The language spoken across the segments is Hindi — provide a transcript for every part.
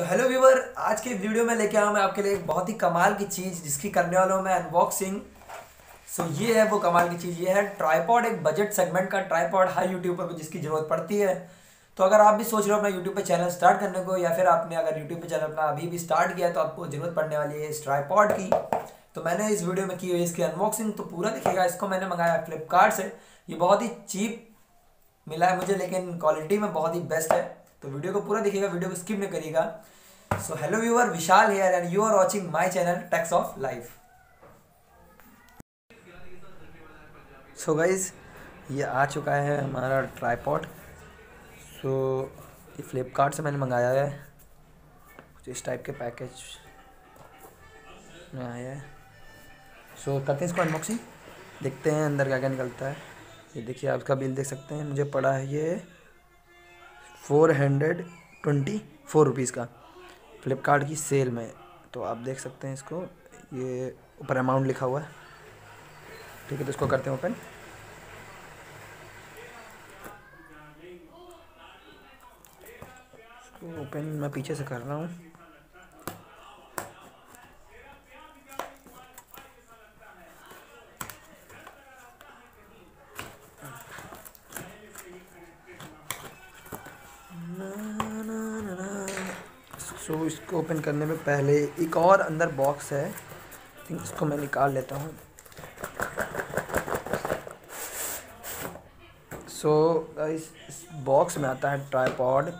सो हेलो व्यूवर आज के वीडियो में लेके आया मैं आपके लिए एक बहुत ही कमाल की चीज़ जिसकी करने वाला हूँ मैं अनबॉक्सिंग सो so, ये है वो कमाल की चीज़ ये है ट्राईपॉड एक बजट सेगमेंट का ट्राईपॉड हर यूट्यूबर को जिसकी ज़रूरत पड़ती है। तो अगर आप भी सोच रहे हो अपना यूट्यूब पे चैनल स्टार्ट करने को या फिर आपने अगर यूट्यूब पे चैनल अपना अभी भी स्टार्ट किया तो आपको ज़रूरत पड़ने वाली है इस ट्राईपॉड की। तो मैंने इस वीडियो में की हुई इसकी अनबॉक्सिंग तो पूरा दिखेगा। इसको मैंने मंगाया फ्लिपकार्ट से। ये बहुत ही चीप मिला है मुझे लेकिन क्वालिटी में बहुत ही बेस्ट है। तो वीडियो को पूरा देखिएगा वीडियो को स्किप नहीं करिएगा। So hello viewer Vishal here and you are watching my channel techs of life so guys ये आ चुका है हमारा ट्राईपॉड सो ये फ्लिपकार्ट से मैंने मंगाया है। कुछ इस टाइप के पैकेज में आया है। सो so, करते हैं इसको अनबॉक्सिंग देखते हैं अंदर क्या क्या निकलता है। ये देखिए आप इसका बिल देख सकते हैं। मुझे पड़ा है ये four hundred twenty four rupees का। फ्लिपकार्ट की सेल में। तो आप देख सकते हैं इसको। ये ऊपर अमाउंट लिखा हुआ है। ठीक है तो इसको करते हैं ओपन ओपन मैं पीछे से कर रहा हूँ। सो so, इसको ओपन करने में पहले एक और अंदर बॉक्स है। थिंक इसको मैं निकाल लेता हूँ। सो so, इस, इस बॉक्स में आता है ट्राईपॉड।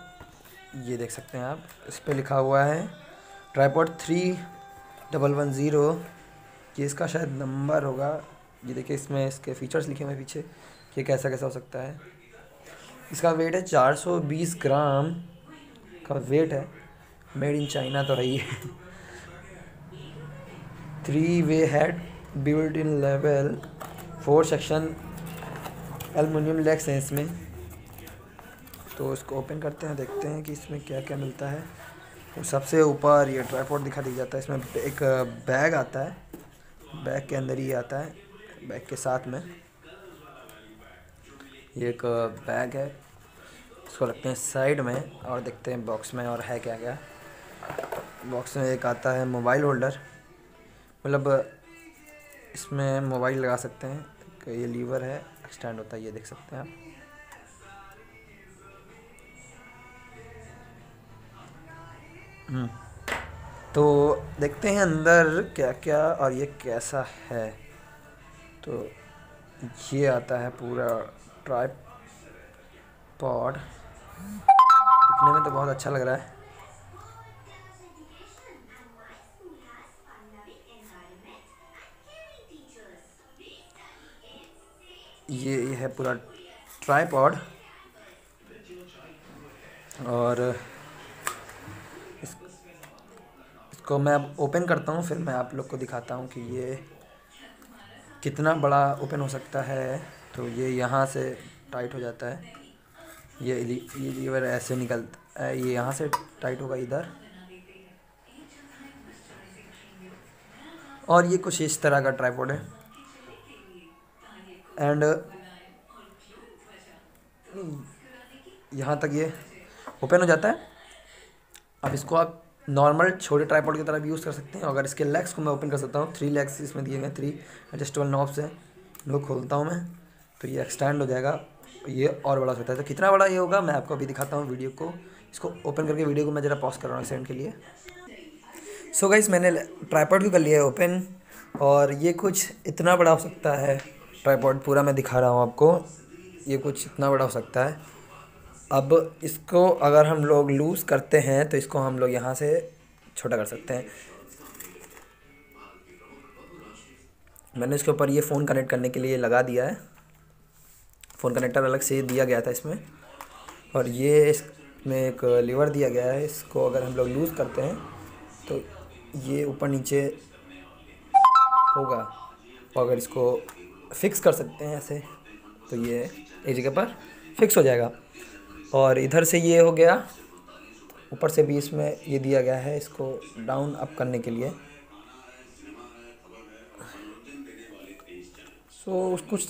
ये देख सकते हैं आप इस पर लिखा हुआ है tripod three double one zero. ये इसका शायद नंबर होगा। ये देखिए इसमें इसके फीचर्स लिखे हुए पीछे कि कैसा कैसा हो सकता है। इसका वेट है 420 ग्राम का वेट है। मेड इन चाइना तो रही है। Three way head build in level four section aluminium legs हैं इसमें। तो इसको ओपन करते हैं, देखते हैं कि इसमें क्या क्या मिलता है। और सबसे ऊपर ये ट्राईपोर्ट दिखा दिया जाता है। इसमें एक बैग आता है। बैग के अंदर ही आता है बैग के साथ में। ये एक बैग है। इसको रखते हैं साइड में और देखते हैं बॉक्स में और है क्या क्या बॉक्स में एक आता है मोबाइल होल्डर मतलब इसमें मोबाइल लगा सकते हैं. ये लीवर है एक्सटेंड होता है, ये देख सकते हैं आप. हम्म। तो देखते हैं अंदर क्या क्या और ये कैसा है. तो ये आता है पूरा ट्राई पॉड दिखने में तो बहुत अच्छा लग रहा है. ये है पूरा ट्राईपॉड और इस, इसको मैं अब ओपन करता हूँ फिर मैं आप लोग को दिखाता हूँ कि ये कितना बड़ा ओपन हो सकता है। तो ये यहाँ से टाइट हो जाता है। ये ये लीवर ऐसे निकलता है ये यहाँ से टाइट होगा इधर। और ये कुछ इस तरह का ट्राईपोड है। एंड यहाँ तक ये ओपन हो जाता है। अब इसको आप नॉर्मल छोटे ट्राईपोड की तरह भी यूज़ कर सकते हैं। अगर इसके लेग्स को मैं ओपन कर सकता हूँ थ्री लेग्स इसमें दिए गए थ्री एडजस्टेबल नॉब्स हैं इनको खोलता हूँ मैं तो ये एक्सटेंड हो जाएगा। ये और बड़ा होता है। तो कितना बड़ा ये होगा, मैं आपको अभी दिखाता हूँ वीडियो को। इसको ओपन करके वीडियो को मैं ज़रा पॉज कर रहा हूँ सेकंड के लिए। सो so गाइस मैंने ट्राईपॉड भी कर लिया है ओपन और ये कुछ इतना बड़ा हो सकता है। ट्राईपॉड पूरा मैं दिखा रहा हूँ आपको। ये कुछ इतना बड़ा हो सकता है। अब इसको अगर हम लोग लूज़ करते हैं तो इसको हम लोग यहाँ से छोटा कर सकते हैं। मैंने इसके ऊपर ये फ़ोन कनेक्ट करने के लिए लगा दिया है। फ़ोन कनेक्टर अलग से दिया गया था इसमें। और ये इसमें एक लीवर दिया गया है। इसको अगर हम लोग लूज़ करते हैं तो ये ऊपर नीचे होगा। और अगर इसको फिक्स कर सकते हैं ऐसे तो ये एक जगह पर फिक्स हो जाएगा। और इधर से ये हो गया ऊपर से भी इसमें ये दिया गया है इसको डाउन अप करने के लिए। सो so, कुछ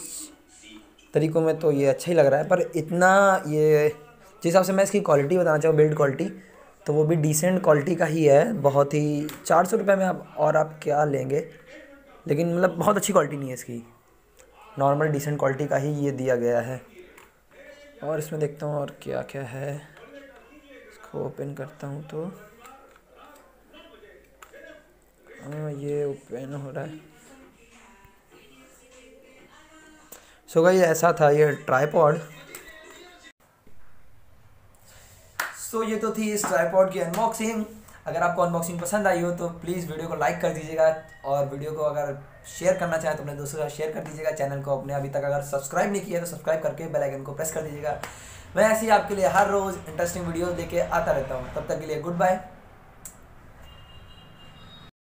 तरीक़ों में तो ये अच्छा ही लग रहा है पर इतना ये जिस हिसाब से मैं इसकी क्वालिटी बताना चाहूँ बिल्ड क्वालिटी तो वो भी डिसेंट क्वालिटी का ही है। बहुत ही चार सौ रुपये में आप और आप क्या लेंगे? लेकिन मतलब बहुत अच्छी क्वालिटी नहीं है इसकी। नॉर्मल डिसेंट क्वालिटी का ही ये दिया गया है। और इसमें देखता हूँ और क्या क्या है। इसको ओपन करता हूँ तो। हाँ ये ओपन हो रहा है। सो so, ऐसा था ये ट्राईपॉड सो so, ये तो थी इस ट्राईपॉड की अनबॉक्सिंग अगर आपको अनबॉक्सिंग पसंद आई हो तो प्लीज़ वीडियो को लाइक कर दीजिएगा। और वीडियो को अगर शेयर करना चाहें तो अपने दोस्तों के साथ शेयर कर दीजिएगा चैनल को अपने अभी तक अगर सब्सक्राइब नहीं किया तो सब्सक्राइब करके बेल आइकन को प्रेस कर दीजिएगा। मैं ऐसे ही आपके लिए हर रोज़ इंटरेस्टिंग वीडियो लेके आता रहता हूँ। तब तक के लिए गुड बाय